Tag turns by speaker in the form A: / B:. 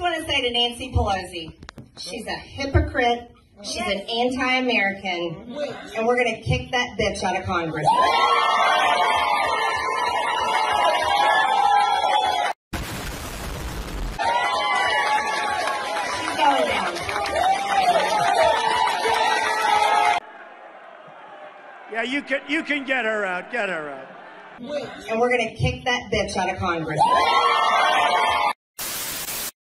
A: want to say to Nancy Pelosi, she's a hypocrite. She's an anti-American, and we're going to kick that bitch out of Congress.
B: Yeah, you can you can get her out. Get her out.
A: And we're going to kick that bitch out of Congress.